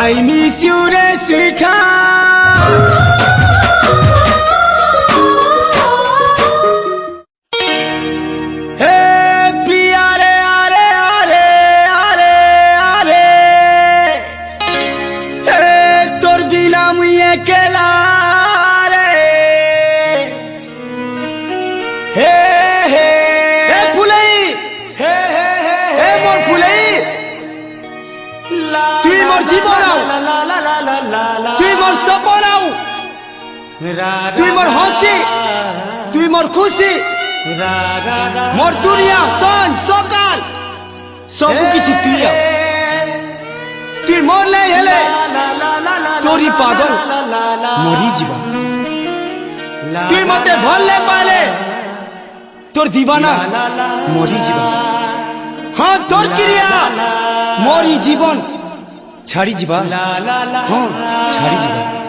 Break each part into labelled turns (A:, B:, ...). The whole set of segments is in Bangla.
A: I miss you, sweetheart. পড়াও তুই মোর সপনাও তুই মোর হাসি তুই মোর খুশি মোর দুনিয়া সন সকাল সব কিছু তুই তুই মোর নেই হেলে তোরি পাগল মরি যা তুই মতে ভরলে পালে তোর দিবানা মরি যা হ্যাঁ তোর ক্রিয়া মরি জীবন 자리 지봐. 어, 자리 지봐.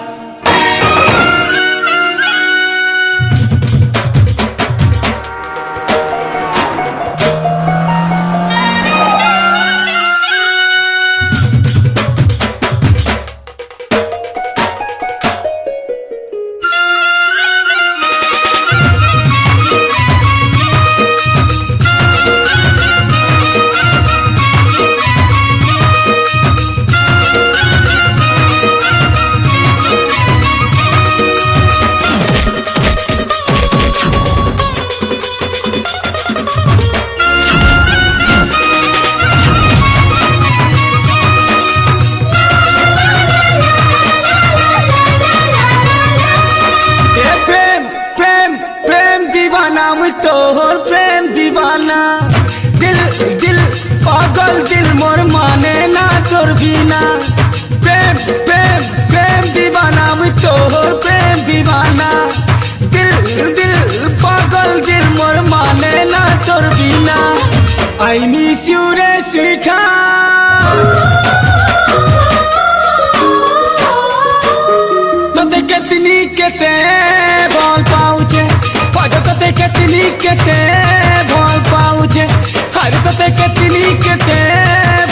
A: আই মিস ইউ রে সুইটার তোতে কেতনি কেতে ভালো পাউছে? পাজ তোতে কেতনি কেতে ভালো পাউছে? আরে তোতে কেতনি কেতে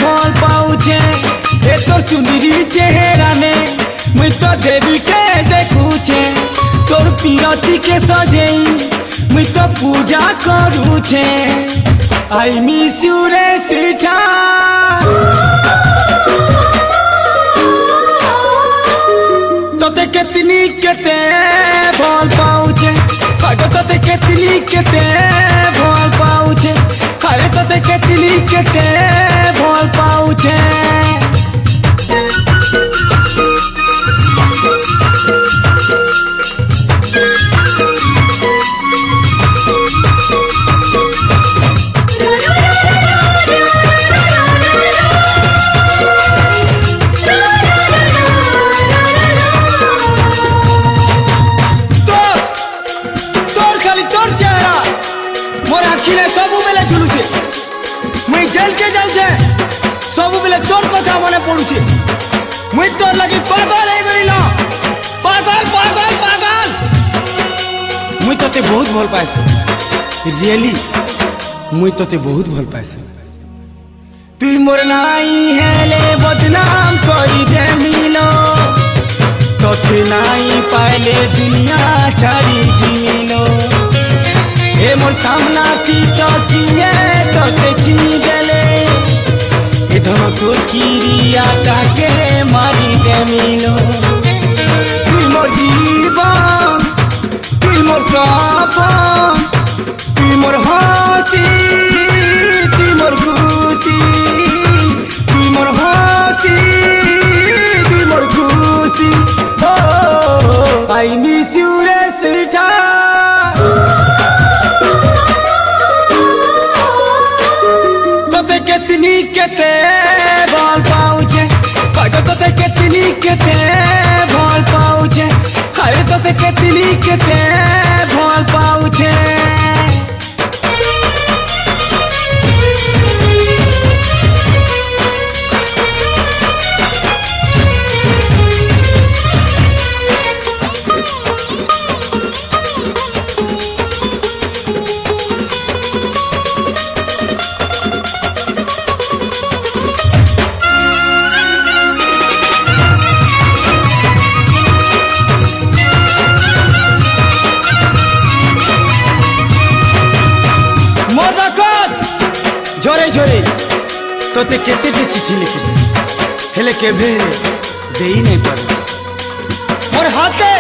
A: ভালো পাউছে? এ তোর চুনিরি চেহারা নে, মুই তো দেবীকে দেখুছে। তোর পিরতিকে সজেই মুই তো পূজা করুছে। আই মিস ইউ রে সিঠা তোতে কেতনি কেতে ভালো পাউছে? আগে তোতে কেতনি কেতে ভালো পাউছে? আরে তোতে কেতনি কেতে ভালো পাউছে? বহুত ভালো পাইছি। রিয়েলি মুই তোতে বহুত ভালো পাইছি। তুই মোর নাই হেলে বদনাম করি দে মিলো। তোতে নাই পাইলে দুনিয়া ছাড়ি জিমিলো। এ মোর সামনা তি তো কিয়ে তোতে চিনি দেলে এ ধন তোর কিরিয়াটাকে মারি দে মিলো। তুই মোর জীবন মোর সপন তুই মোর হাসি, তুই মোর খুশি, তুই মোর হাসি, তুই মোর খুশি। ও, আই মিস ইউ রে সিটা তোতে কেতনি কেতে ভালো পাউছে কয়টা তোতে কেতনি কেতে ভালো পাউছে আরে তোতে কেতনি কেতে ঝিলিক হেলে কে ভেরে দেই নেই পারে। মোর হাতে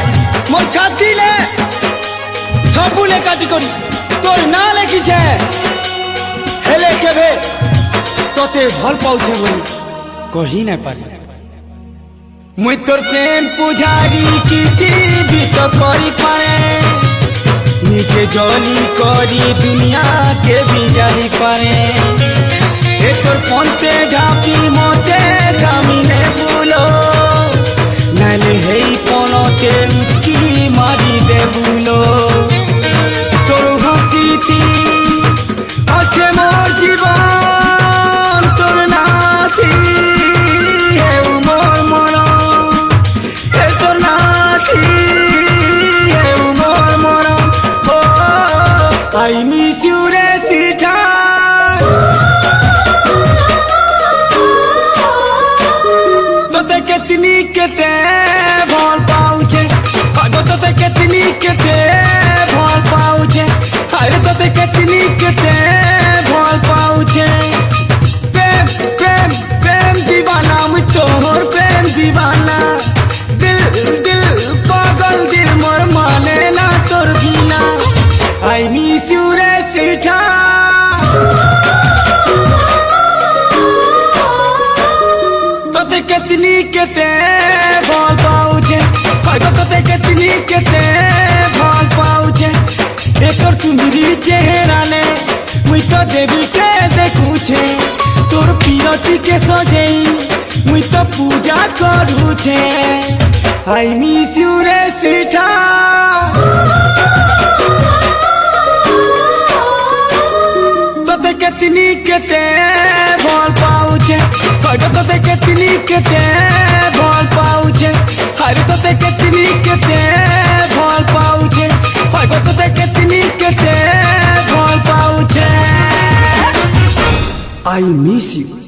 A: মোর ছাতি নে সবুলে কাটি করি, তোর না লেখিছে হেলে কেবে তোতে ভালো পাউছে বলি, কহি না পারি। মুই তোর প্রেম পূজারি কিছু বিত করি পারে। নিজে জলি করি দুনিয়া কে বি জানি পারে। তোর পন্তে ঝাপি মতে কামিনে বুলো নালে হেই পনতে উচকি মারি দে বুলো তোর হাসিতি আছে মোর জীবন। সজেই মুই তো পূজা করুছে আই মিস ইউ রে সিঠা। তোতে কেতনি কেতে ভালো পাউছে হয়তো তোতে কেতনি কেতে ভালো পাউছে আরে তোতে কেতনি কেতে ভালো পাউছে হয়তো তোতে কেতনি কেতে ভালো পাউছে আই মিস ইউ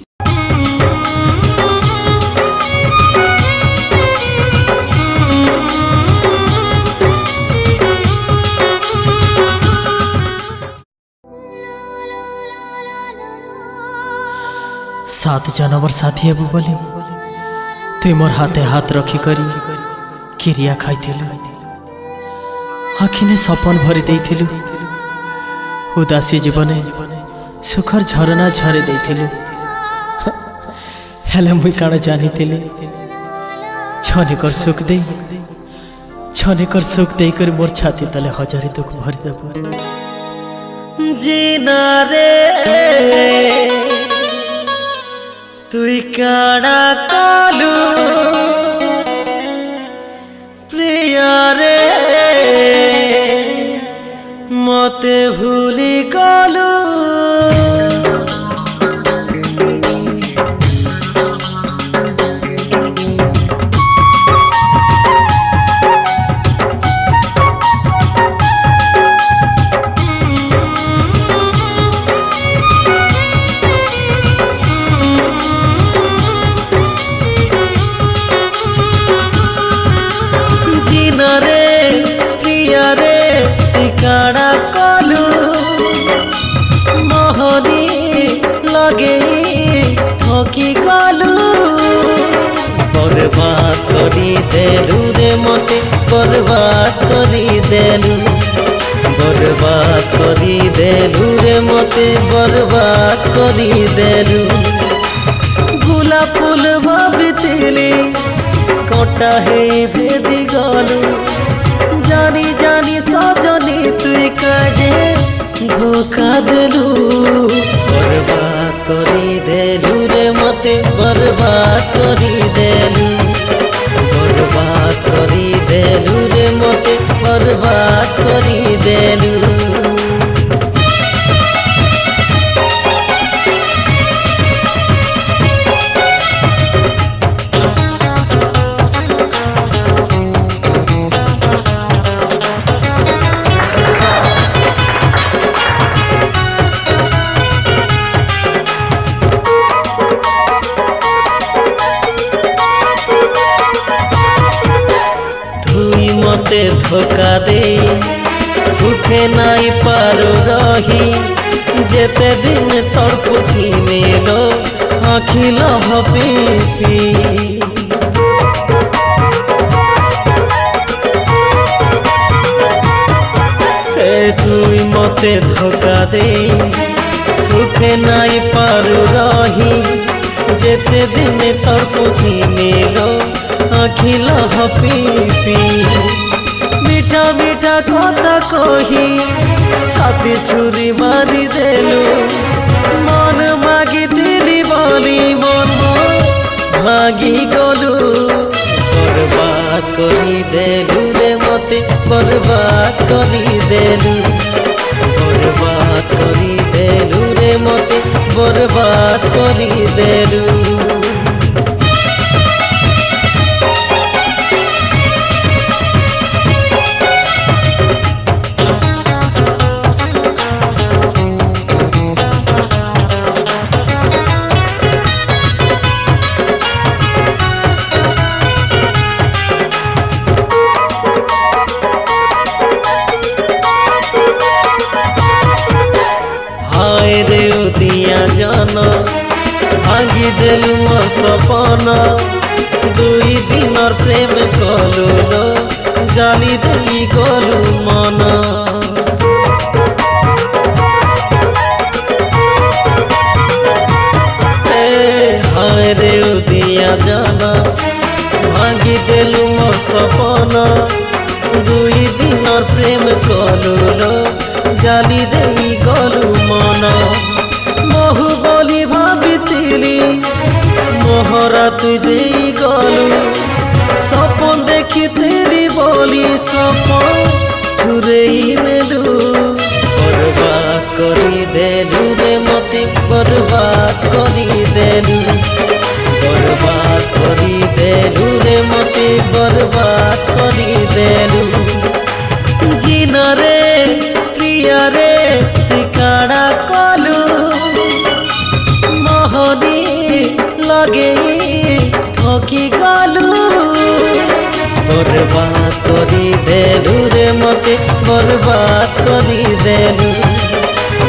B: সাত জানবর সাথী হবু বলি। তুই মোর হাতে হাত রখিকরি কিরিয়া খাইলু আখিনে সপন ভরি দেইলু উদাসী জীবনে সুখর ঝরনা ঝরে দেইলু হলে মুই কাণ জানিলি ছনিকর সুখ দেই, ছনিকর সুখ দেই
C: করে মোর ছাতি তলে হজারি দুঃখ ভরি দেব। জিনারে তুই কাড়া কালু। প্রিয় রে মতে ভুলি করি দেলু রে মতে, বরবাদ করি দেলু বরবাদ করি দেলু রে মতে, বরবাদ করি দেলু গোলাপ ফুল ভাবিଥିଲି কটা হেই ভেদি গলু। জানি জানি সজনি তুই কাজে ধোকা দেলু বরবাদ করি দেলু রে মতে, বরবাদ করি দেলু মতে বরবাদ করি সপন দুই দিনর প্রেম কলু লো জালি দেই বরবাদ করি দেলু জিনরে, প্রিয়রে কাড়া কলু। মোহনি লগে ঠকি গলু। বরবাদ করি দেলু রে মতে, বরবাদ করি দেলু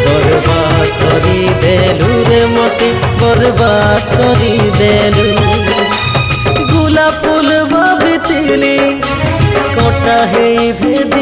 C: বরবাদ করি দেলু রে মতে, বরবাদ করি দেলু কটা হেই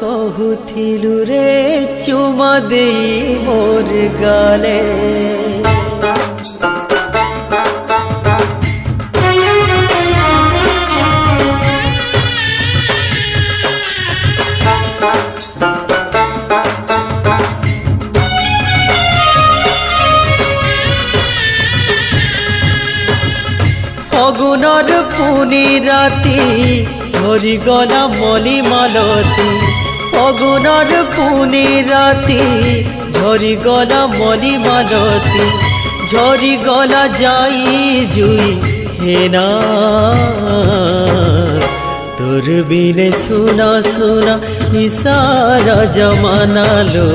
C: কহুথিলু রে চুমা দেই মোর গালে। অগুণর পুনি রাতি ঝরি গলা মলি মালতী অগুণর পুনি রাতি ঝরি গলা মলি মালতী ঝরি গলা যাই জুই হেনা তোর বিনে সুনা সুনা ইসারা জমানা লো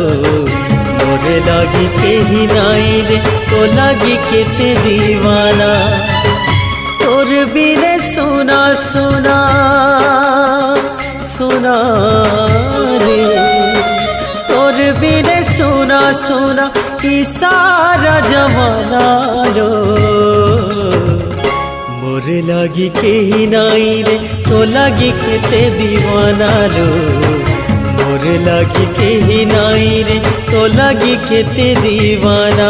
C: মোরে লাগি কেহি নাই রে তো লাগি কেতে দিওয়ানা তোর বিনে सुना रे। और बिने सुना सुना कि सारा जमाना रो। मोर लागी के ही नाई रे तो लगी के ते दीवाना रो। मोर लगी के ही नाई रे तो लगी के ते दीवाना।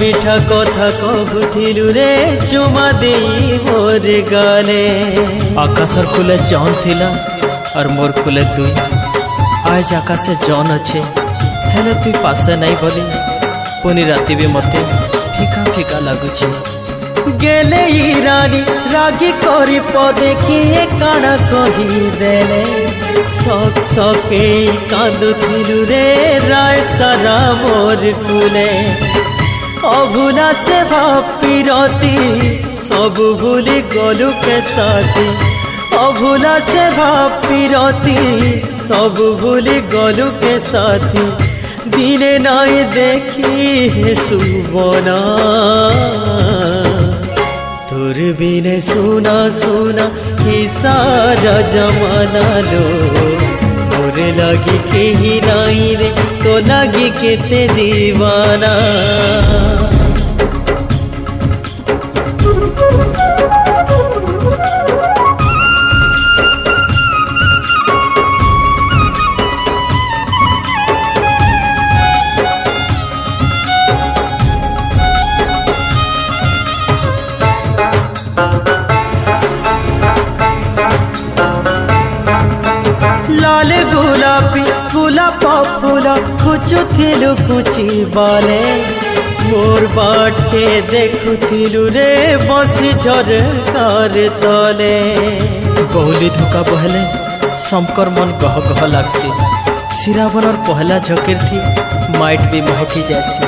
C: মিঠা কথা কহুথিলু রে চুমা দেই মোর গালে
B: আকাশর কুলে জন থিলা আর মোর কুলে তুই আজ আকাশে জন আছে হেলে তুই পাশে নাই বলি। পুনি রাতে বি মতে ফিকা ফিকা লাগুছে
C: গেলে রানী রাগি করি পদে কিয়ে কানা কহি দেলে। সক সকে কাঁদুথিলু রে রায় সারা মোর কুলে। অভুলা সে ভাবিরতি সবু ভুলি গলু কে সাথী অভুলা সে ভাবিরতি সবু ভুলি গলু কে সাথী দিনে নাই দেখি হে সুবনা তোর বিনে সোনা সোনা হি সারা জমানা লো মোরে লাগি কেহি নাই রে তো লাগি কেতে দিবানা লাল ফুল খুচুথিলু কুচি বলে। মোর বাটকে দেখুথিলু রে বসি ঝরকার তলে।
B: বহুলি ধোকা বহলে শঙ্কর মন গহ গহ লাগসি। শিরাবনর পহলা ঝকির থি মাইট বি মহকি যাইসি।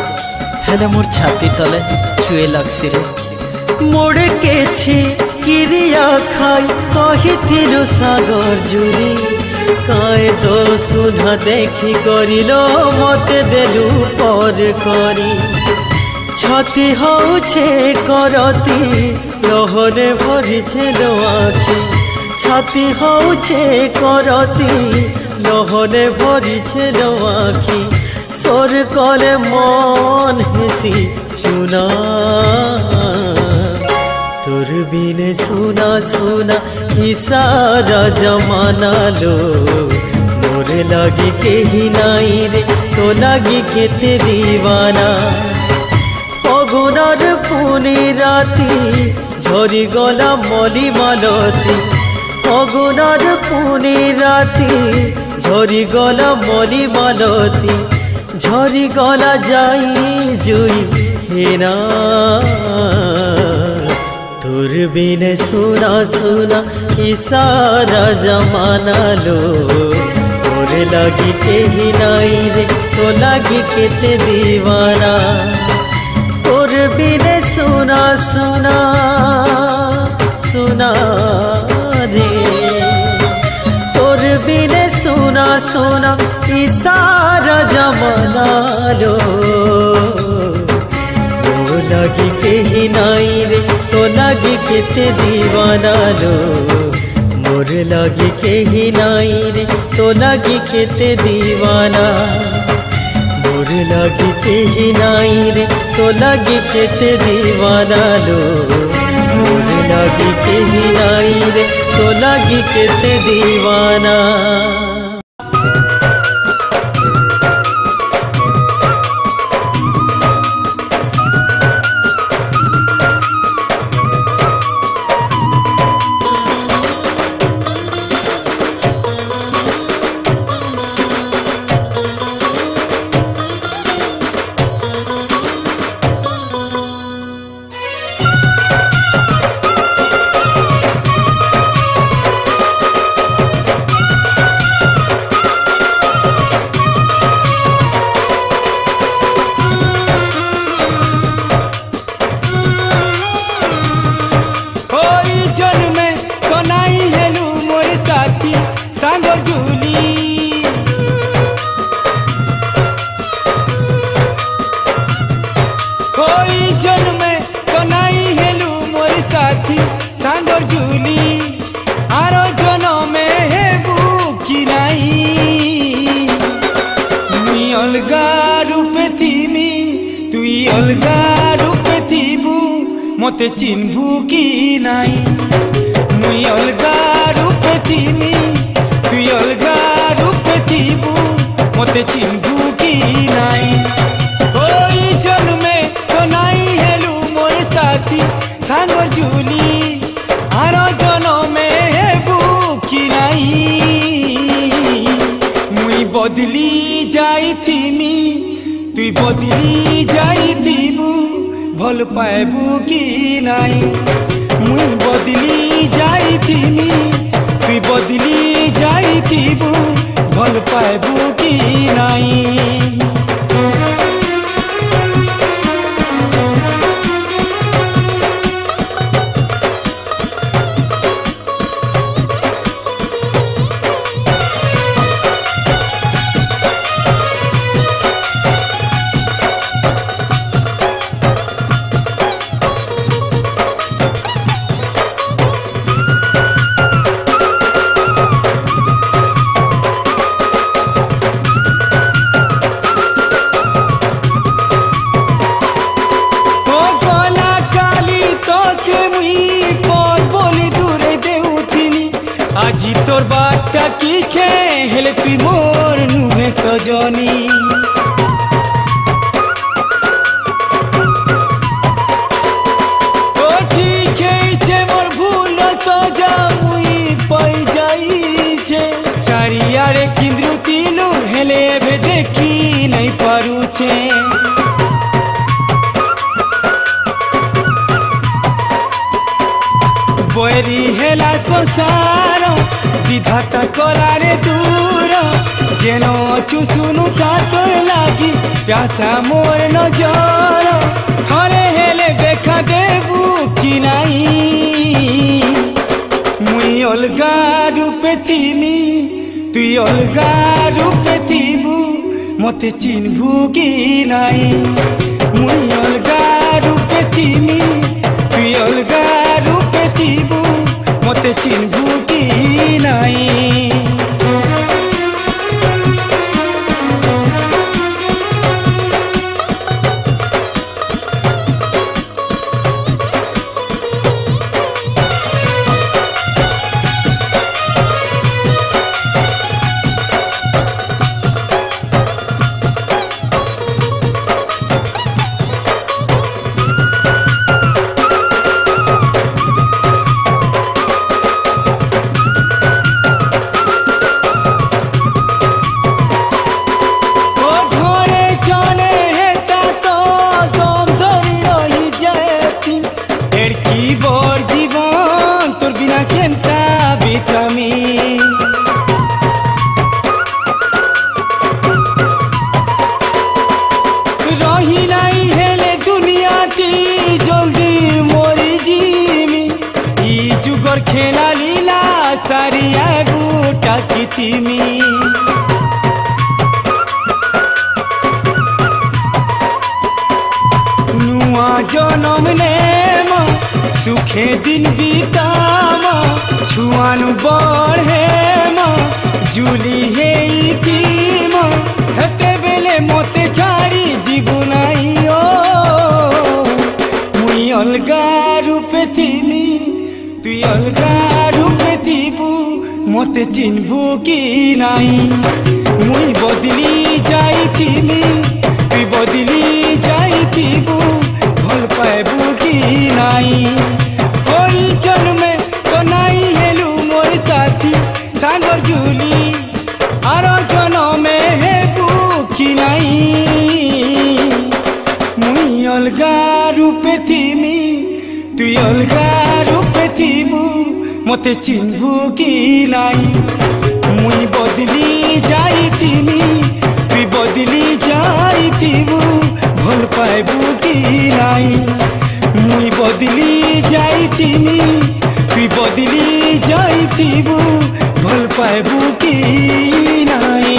B: হেলে মোর ছাতি তলে চুয়ে লাগসি রে।
C: মোড়ে কেছি কিরিয়া খাই কহিথিলু সাগর জুড়ি কায় দোষ গুনা দেখি করিল, মতে দেলু পর করি। ছতি হউছে করতি, লহরে ভরিছে আখি ছাতি হউছে করতি, লহরে ভরিছে আখি সোর কলে মন হেসি চুনা। তোর বিনে সোনা সোনা ইসারা জমানা লো মোরে লাগি কেহি নাই রে, তো লাগি কেতে দিবানা। অগুণর পুনি রাতি, ঝরি গলা মলি মালতি। অগুণর পুনি রাতি, ঝরি গলা মলি মালতি। ঝরি গলা যাই জুই হেনা। তোর বিনে সোনা সোনা ইসারা জমানা লো তোরে লাগি কেহি নাই রে তো লাগি কেতে দিবানা তোর বিনে সোনা সোনা সোনা রে তোর বিনে সোনা সোনা ইসারা জমানা লো তো লাগি কেহি নাই রে তো লাগি কেতে দিবানা লো মোর লাগি কেহি নাই রে তো লাগি কেতে দিবানা মোর লাগি কেহি নাই রে তো লাগি কেতে দিবানা লো মোর লাগি কেহি নাই রে তো লাগি কেতে দিবানা
A: ওই যাইতিবু ভালো পাইবু কি নাই? कि नै मुई अलगा तिमी तुई अलगा रूपे तिबु मते चिन्हु कि नै তুই অলগা রূপে থিবু মতে চিনবু কি নাই? মুই বদলি যাইতিমি তুই বদলি যাইতিবু ভালো পাইবু কি নাই? ওই জন্মে তো নাই হেলু মোর সাথী সাগর জুলি, আর জনমে হেবু কি নাই? মুই অলগা রূপে থিমি, তুই অলগা থিবু মতে চিনবু কি নাই? মুই বদলি যাইতিমি, তুই বদলি যাইতিবু ভালো পাইবু কি নাই? মুই বদলি যাইতিমি, তুই বদলি যাইতিবু ভালো পাইবু কি নাই?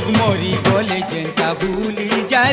A: लोग मोरी बोले जनता भूली जाए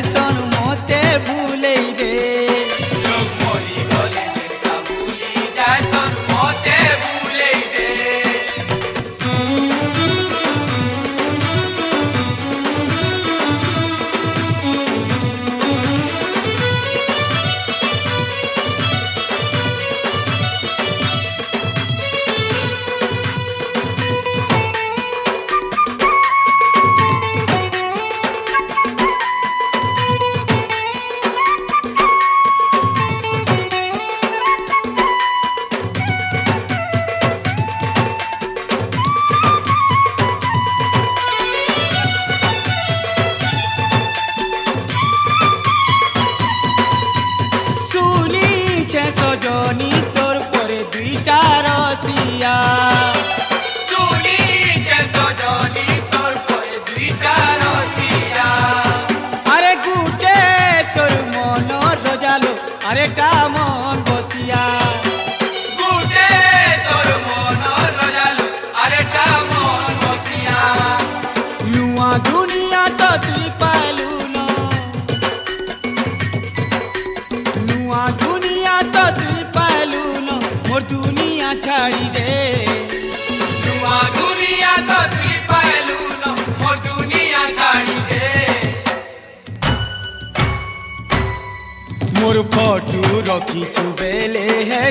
A: मोर फटू रखी चुबेले है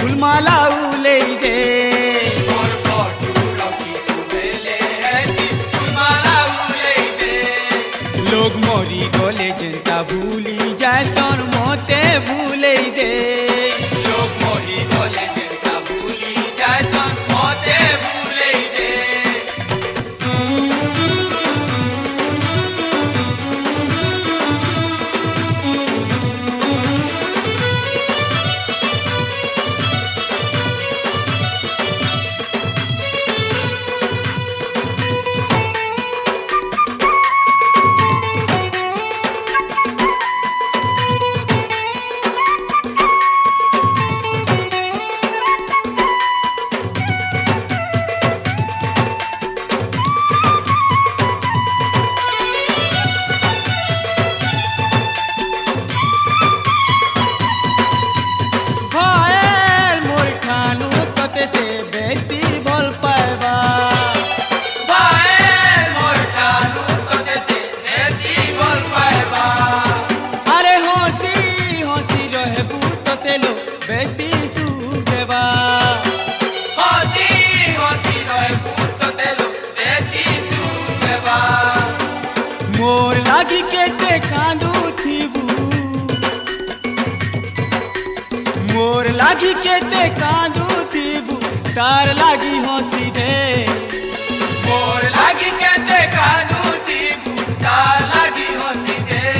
A: फुलमाला उले है कि फुलमाला उले गे लोग मोरी गोले जनता भूली जाए सोन मोते भूले दे। तार लागी हो सीधे। मोर लागी कहते कानू दीपू तार लागी हो सीधे।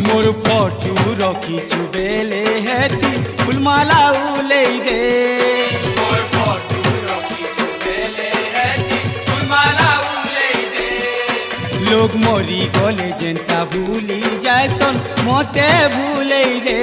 A: मोर फोटू रोकी चुबेले है ती, फुलमाला उले दे। है फुलमाला उले दे। लोग मोरी गोले जनता भूली जाए सुन, मोते भूले रे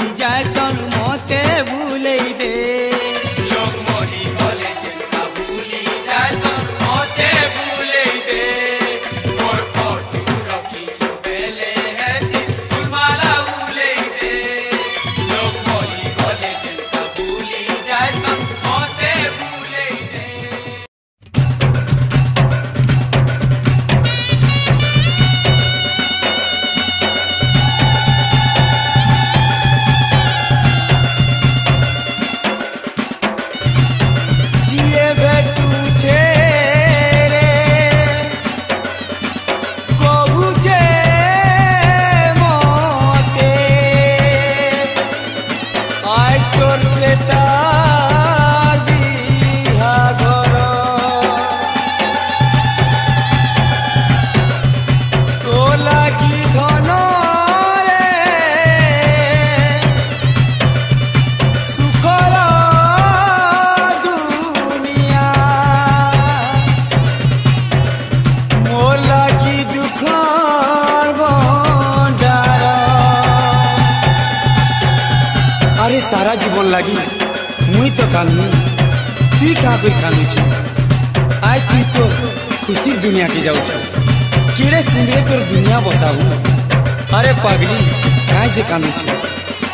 A: কান্দুছু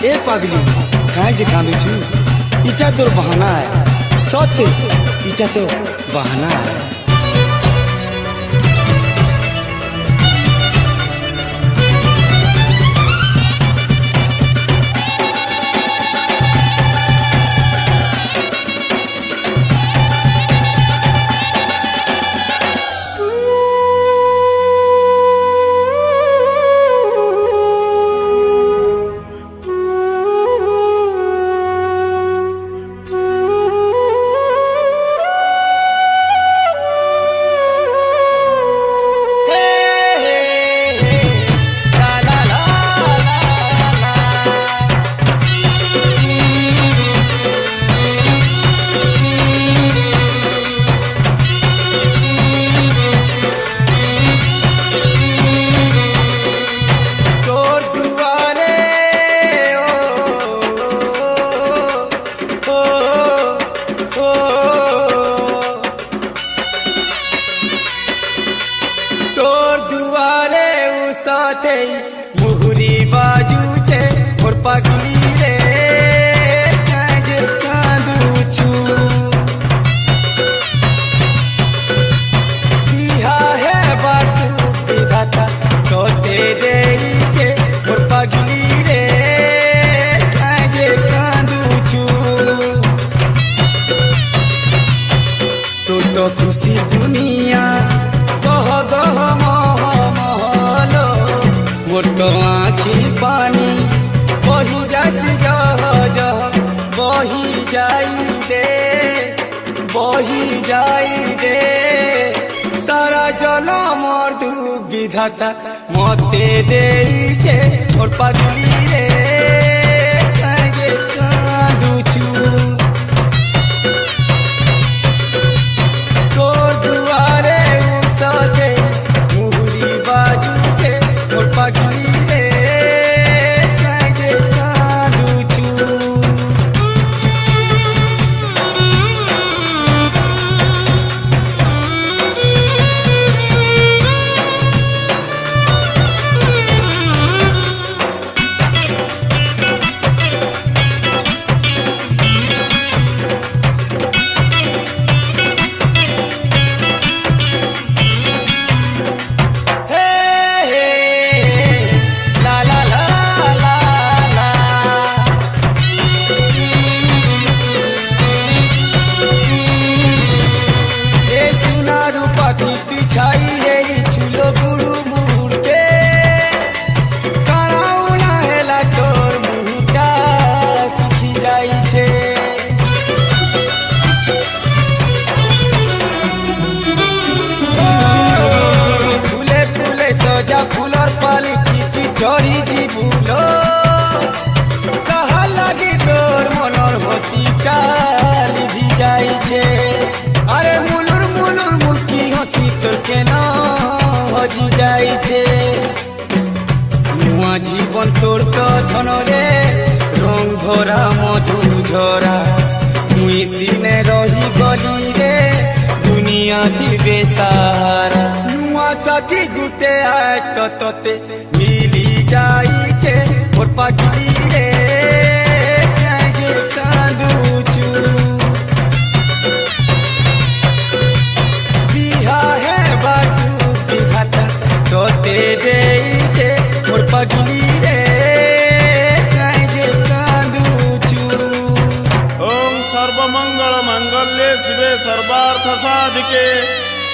A: এ পাগলি কাঁ যে কান্দুছু ইটা তোর বাহানা সত্যি ইটা তো বাহানা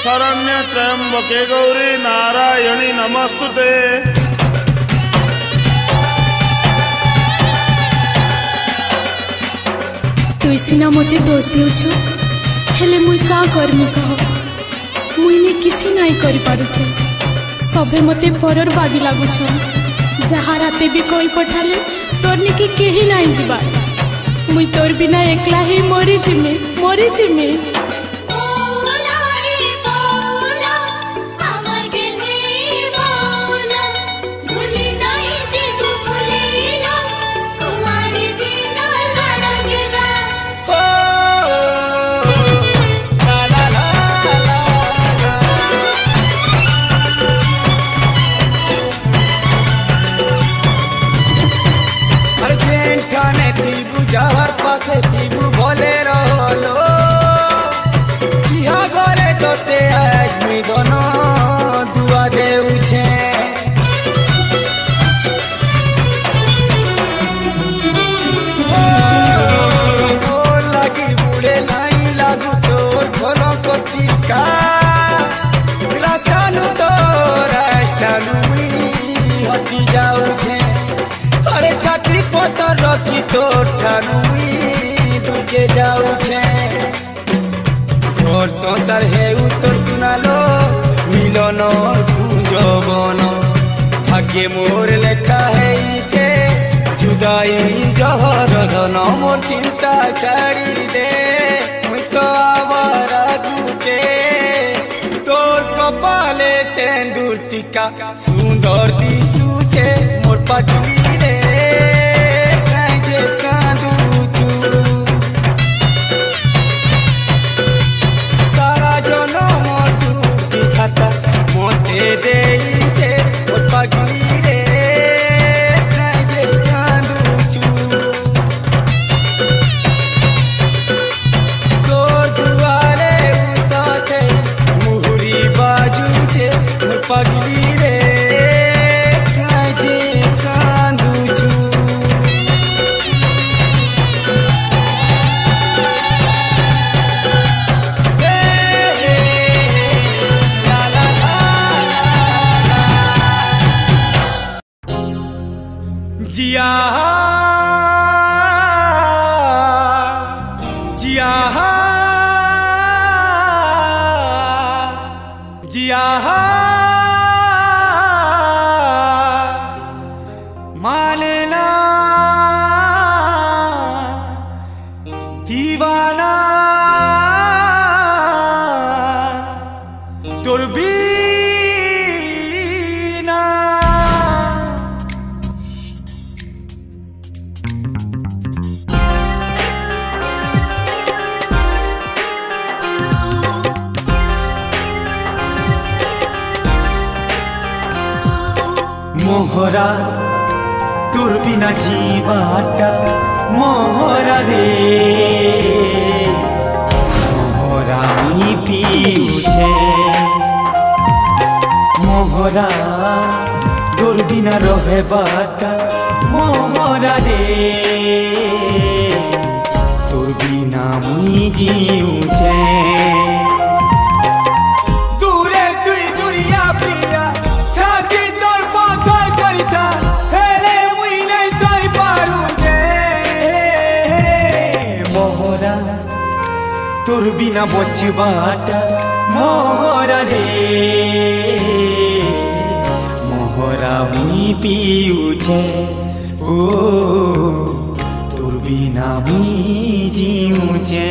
A: ಶರಣ್ಯ ತ್ರಯಂಬಕೆ ಗೌರಿ ನಾರಾಯಣಿ ನಮಸ್ತುತೆ তুই সিনা মতে দোষ দেউছু হেলে মুই কা করমু কহ মুই নে কিছু নাই করি পারুছে সবে মতে পরর বাগি লাগুছ যাহা রাতে বি কই পঠালে তোর নিকি কেহি নাই যিবা মুই তোর বিনা একলা হে মরি জিমে মরি জিমে যাউছে আরে ছাতি পতর রকি তোর ঠানু দুকে যাউছে তোর সংসার হে উত্তর শুনালো মিলনর কুঞ্জবন ভাগ্যে মোর লেখা হেইছে, জুদাই জহর ধন, মোর চিন্তা ছাড়ি দে মুই তো আবার টিকা সুন্দর দিশুছে মোর পাজুলি রে কাই যে কাঁদুছু সারা জনম ডুবি খাতা মতে দেইছে মানে না দিবানা তোর মোহরা বিনা জীবাটা মোহরা রে মোহরা মি পিউছে। মোহরা তোর বিনা রহে বাটা মোহরা রে তোর বিনা জিউছে। তোর বিনা বচবাটা মোহরা রে। মোহরা মুই পিউছে ও তোর বিনা মুই জিউছে।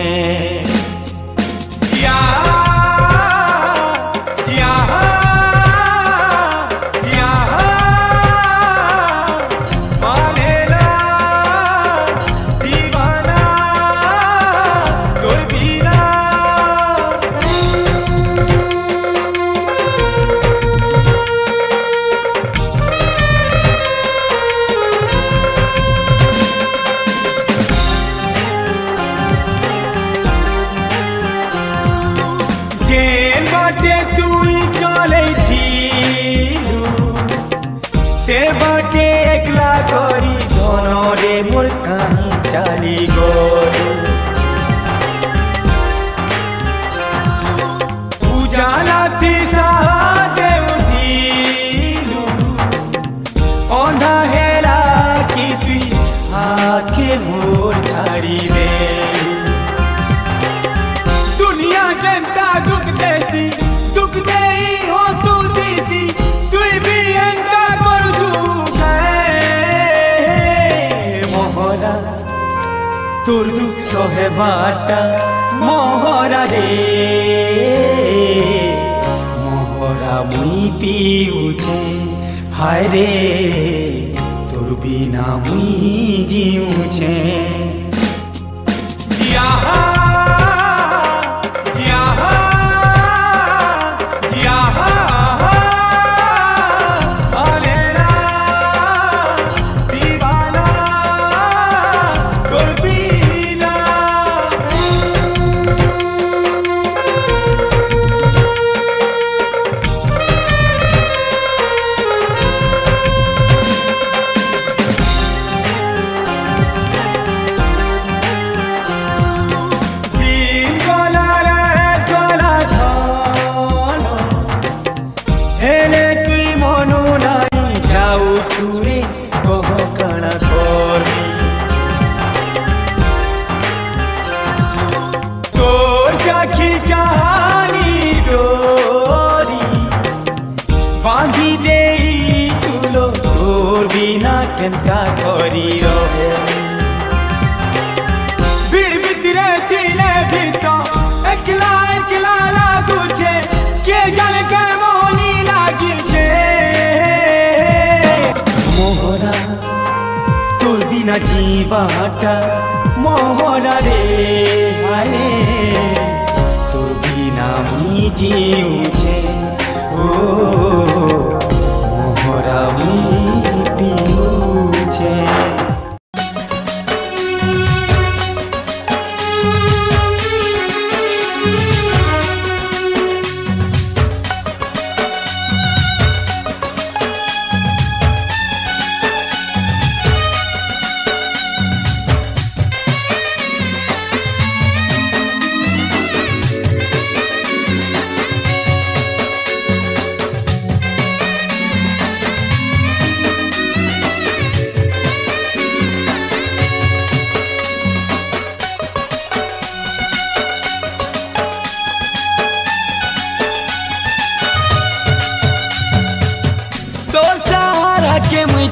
A: মহরা মোহরা রে মহরা মুই পিউছে হায় রে তোর বিনা মুই জিউছে।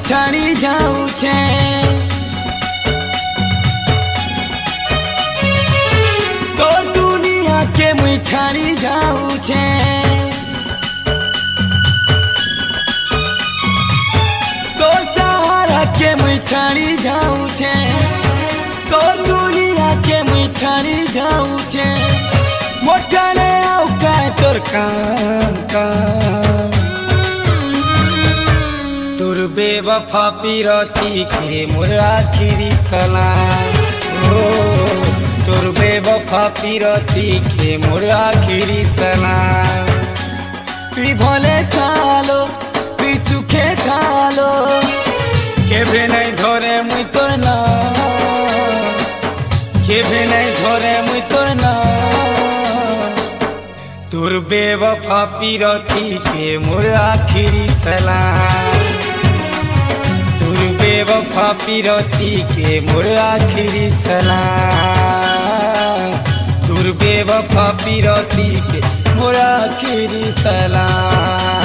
A: के मुई छाड़ी जाऊं छे तोर दुनिया के मुई छाड़ी जाऊं छे तोर सहारा के मुई छाड़ी जाऊं छे तोर दुनिया के मुई छाड़ी जाऊं छे मोटा ने आउ বেবফা পিরতি কে মোর আখিরি সালাম ও তোর বেবফা পিরতি কে মোর আখিরি সালাম তুই ভলে খালো তুই সুখে খালো কেবে নাই ধরে মুই তোর না। কেবে নাই ধরে মুই তোর না। তোর বেবফা পিরতি কে মোর আখিরি সালাম বেবফা পিরতি কে মোর আখিরি সালাম তোর বেবফা পিরতি কে মোর আখিরি সালাম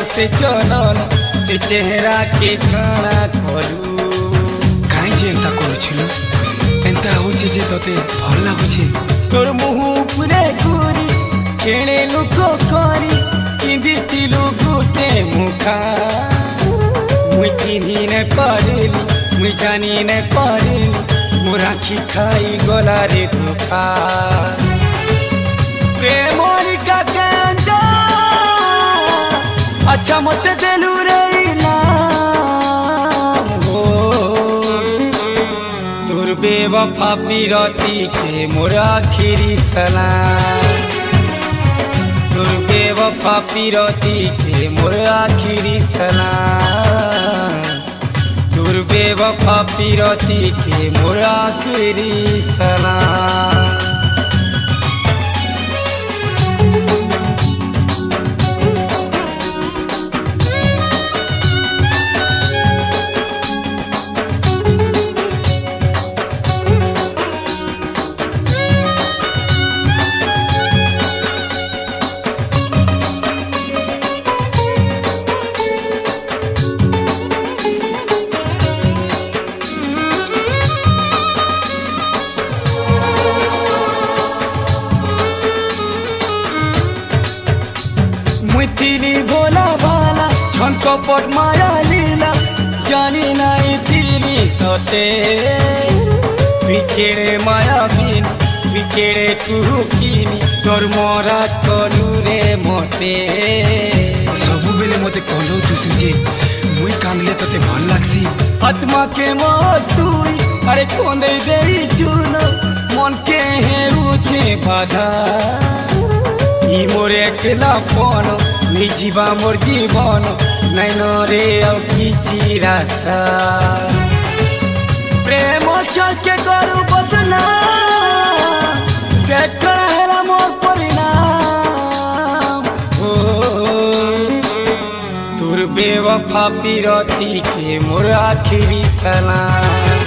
A: মোর সে চলন সে চেহারা কে কাণা কলু
D: কাই যে এন্তা করুছিলু এন্তা হচ্ছে যে তোতে ভালো লাগুছে
A: তোর মুহ উপরে ঘুরি কেড়ে লোক করি কিন্দিছিলু গোটে মুখা মুই চিনি নে পারিলি মুই জানি নে পারিলি মো রাখি খাই গলারে ধোকা আচ্ছা মতে দেলু রে তোর বেবফা পিরতি কে মোর আখিরি সালাম তোর বেবফা পিরতি কে মোর আখিরি সালাম তোর বেবফা পিরতি কে মোর আখিরি সালাম পর মায়া লীলা জানি নাই দিলি সতে। তুই কেড়ে মায়া বিন তুই কেড়ে কুকিনি তোর মরা কলুরে মতে।
D: সবুবেলে মতে কন্দৌছু যে মুই কান্দলে তোতে ভালো লাগছি।
A: আত্মাকে মর তুই আরে কন্দে দেইছু না মনকে হেরুছে বাধা। ই মোর একলা পণ নেই যা মোর জীবন। নাইন রে আউ কিছু রাস্তা। প্রেম ছকে করু বদনা দেখা হেলা মোর পরিণাম। ও, তোর বেওয়ফা পিরতি কে মোর আখিরি সালাম।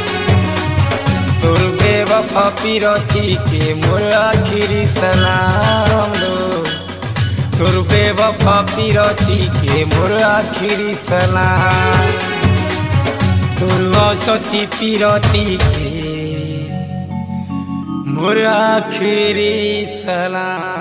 A: তোর বেওয়ফা পিরতি কে মোর আখিরি সালাম। লো তোর বেবফা পিরতি কে মোর আখিরি সালাম তোর অসতি পিরতি কে মোর আখিরি সালাম